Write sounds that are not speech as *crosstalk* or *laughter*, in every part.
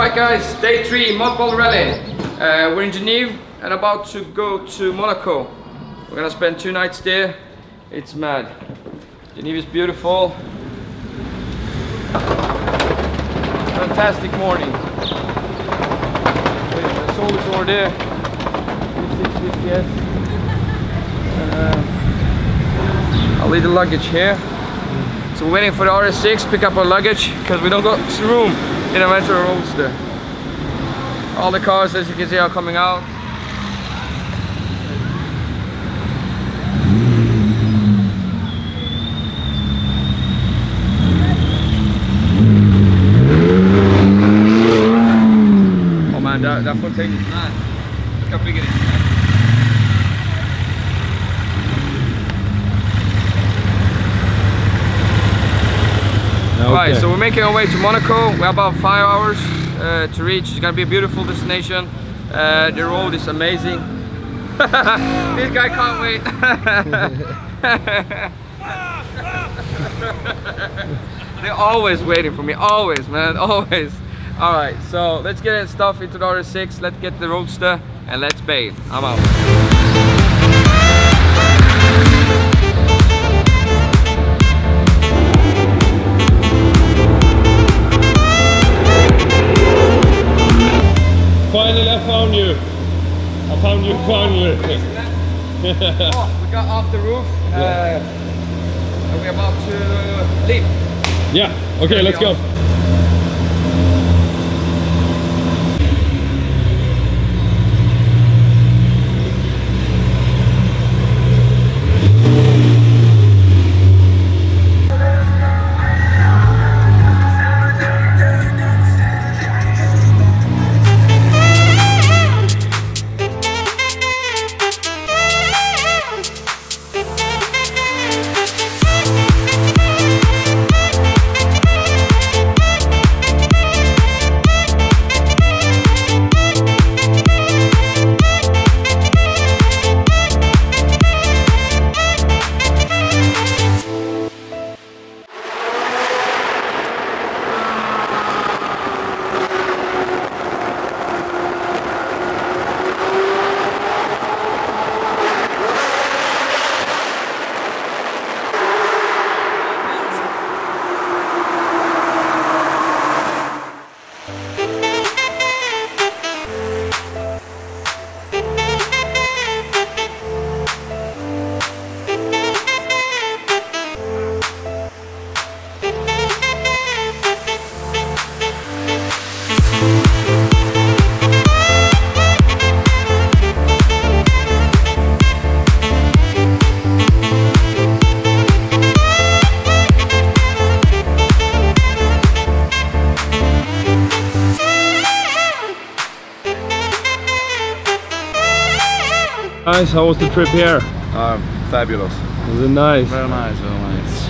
Alright guys, day three, Modball Rally. Uh, we're in Geneva and about to go to Monaco. We're gonna spend two nights there. It's mad. Geneva is beautiful. Fantastic morning. The soul is over there. 56 FPS. Uh, I'll leave the luggage here. So we're waiting for the RS6, pick up our luggage, because we don't got room in a Metro Roadster. All the cars, as you can see, are coming out. Oh man, that, that footage is mad. Look how big it is. man. Right, so we're making our way to Monaco. We're about five hours uh, to reach. It's gonna be a beautiful destination. Uh, the road is amazing. *laughs* this guy can't wait. *laughs* They're always waiting for me, always, man, always. All right, so let's get stuff into the RS6. Let's get the Roadster and let's bathe. I'm out. Finally, I found you. I found you finally. *laughs* Oh, we got off the roof. Uh, and we're about to leave. Yeah. Okay, let's go. Guys, how was the trip here? Um, fabulous. Was it nice? Very nice, very nice.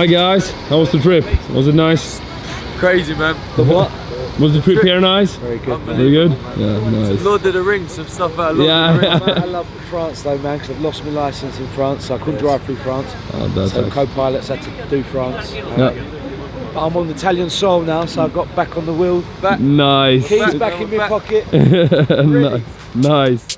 Hi guys, how was the trip? Was it nice? Crazy man. The what? Was the trip here nice? Very good. Very good? Yeah, nice. Lord of the Rings, some stuff out of Lord Yeah. of the Rings. I love France though, man, because I've lost my license in France, so I couldn't drive through France. Oh, that's so nice. co-pilots had to do France. Yeah. Um, but I'm on Italian soil now, so I got back on the wheel. Back, Nice. keys back in my pocket. *laughs* nice. nice.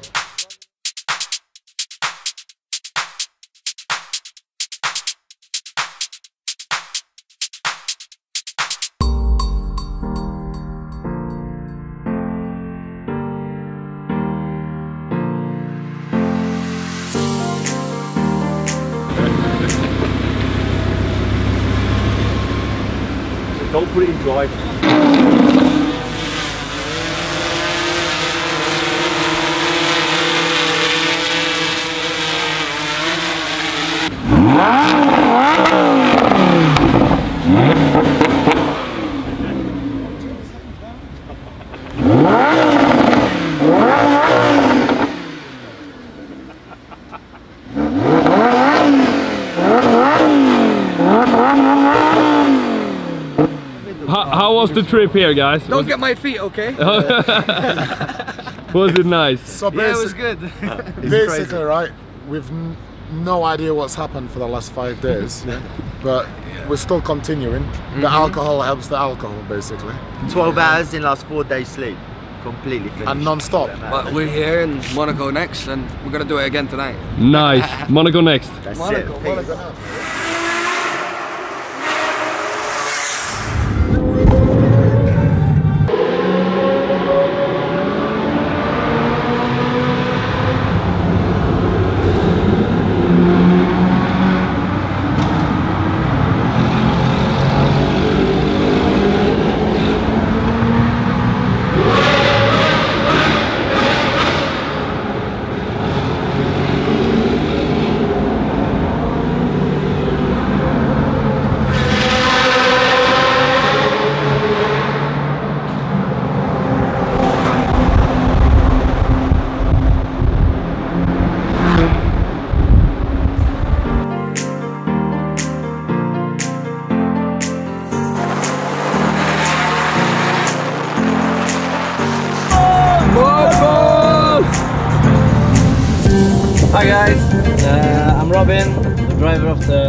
Don't put it in drive. how was the trip here, guys? Don't Was, get my feet, okay? *laughs* was it nice? So Yeah, it was good. *laughs* basically, right, we've n- no idea what's happened for the last five days, but we're still continuing. The mm-hmm. alcohol helps the alcohol, basically, 12 hours in last four days sleep. Completely finished. and non-stop. But we're here in Monaco next, and we're gonna do it again tonight. Nice. *laughs* Monaco next. That's Monaco, it. Monaco. Hi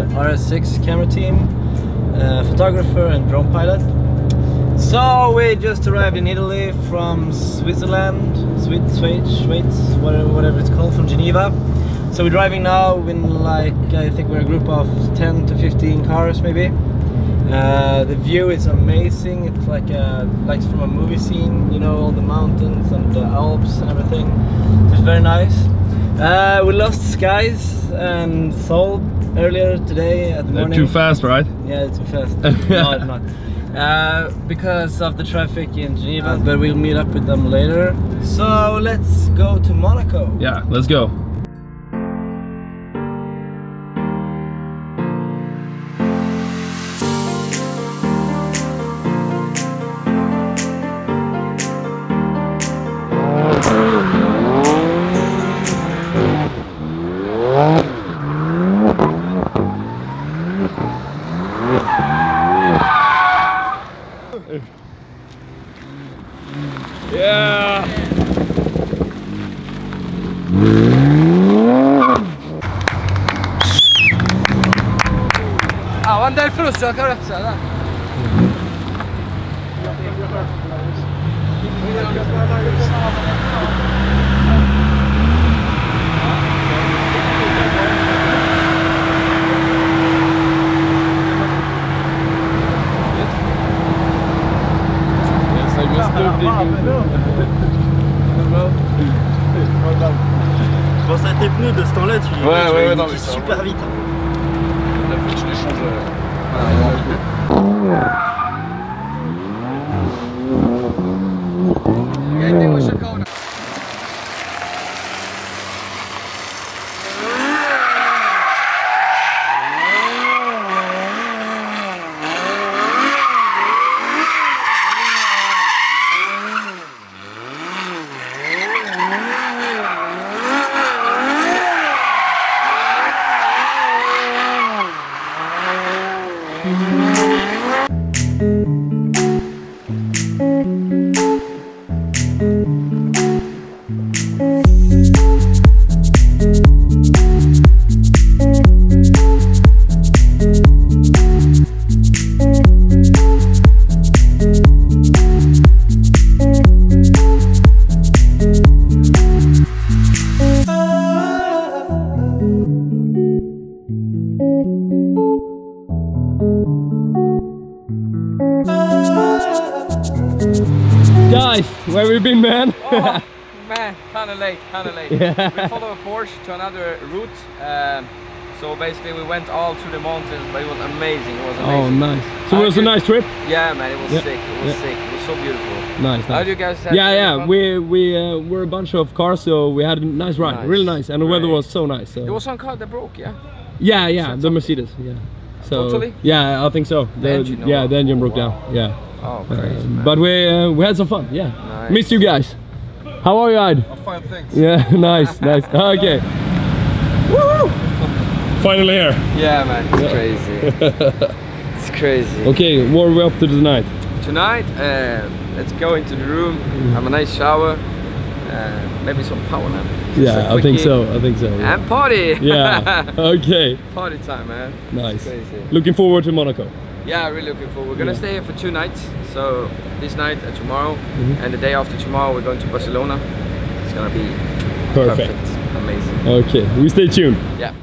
the RS6 camera team, uh, photographer and drone pilot. So we just arrived in Italy from Switzerland, Swiss, Schweiz, whatever, it's called, from Geneva. So we're driving now in like, I think we're a group of 10 to 15 cars maybe. Uh, the view is amazing. It's like a, like from a movie scene, you know, all the mountains and the Alps and everything. It's very nice. Uh, we lost Skyze and sold earlier today at the They're morning. too fast, right? Yeah, it's too fast. *laughs* no, not. Uh, because of the traffic in Geneva, but we'll meet up with them later. So let's go to Monaco. Yeah, let's go. Yeah. Ah, è il flusso, la carrozza, dai. grâce à pneus de ce temps-là, tu les ouais, ouais, super vite. Les think we should go now. Where we been, man? *laughs* Oh, man, kind of late, kind of late. *laughs* We follow a Porsche to another route. Um, so basically, we went all through the mountains, but it was amazing. It was oh, nice. So it was a nice trip. Yeah, man, it was Yeah, sick. It was yeah. sick. It was so beautiful. Nice, nice. How do you guys have Yeah, yeah. fun? We we uh, were a bunch of cars, so we had a nice ride, Nice. really nice, and the weather was so nice. So. There was some car that broke, yeah. yeah, yeah, the Mercedes, yeah. So Totally? yeah, I think so. The, engine, yeah, oh, the engine broke wow. down. Yeah, Oh, Uh, crazy, man. but we uh, we had some fun. Yeah, Nice. missed you guys. How are you, Ide? I'm fine, thanks. Yeah, *laughs* nice, nice. *laughs* Okay. Woo! Finally here. Yeah, man, it's crazy. *laughs* it's crazy. Okay, what are we up to tonight? tonight, uh, let's go into the room, have a nice shower, uh, maybe some power nap. Yeah, I think so. I think so. Yeah. And party. yeah. Okay. party time, man. Nice. Crazy. Looking forward to Monaco. Yeah, really looking forward. We're gonna Yeah. stay here for two nights. So this night and tomorrow, Mm-hmm. and the day after tomorrow, we're going to Barcelona. It's gonna be Perfect. perfect. Amazing. Okay. We stay tuned. Yeah.